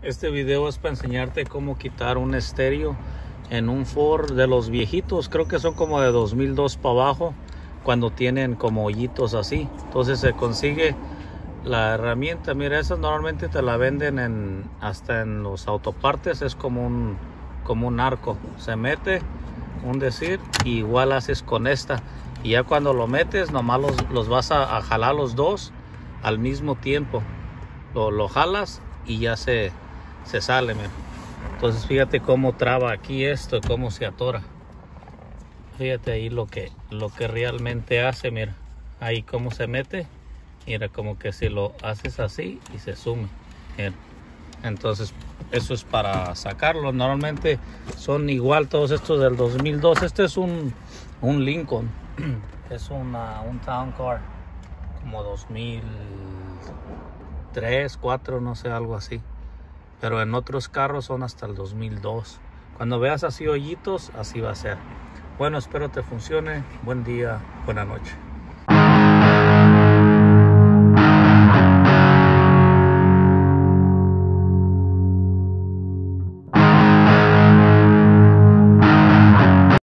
Este video es para enseñarte cómo quitar un estéreo en un Ford de los viejitos. Creo que son como de 2002 para abajo cuando tienen como hoyitos así. Entonces se consigue la herramienta. Mira, esas normalmente te la venden en hasta en los autopartes. Es como un como un arco. Se mete un decir y igual haces con esta. Y ya cuando lo metes, nomás los, los vas a, jalar los dos al mismo tiempo. Lo, lo jalas y ya se, se sale, Entonces fíjate cómo traba aquí esto, cómo se atora. Fíjate ahí lo que, lo que realmente hace, mira. Ahí cómo se mete. Mira, como que si lo haces así y se sume. Entonces, eso es para sacarlo. Normalmente son igual todos estos del 2002. Este es un, un Lincoln. Es una, un Town Car. Como 2003, 4, no sé, algo así pero en otros carros son hasta el 2002. Cuando veas así hoyitos, así va a ser. Bueno, espero te funcione. Buen día, buena noche.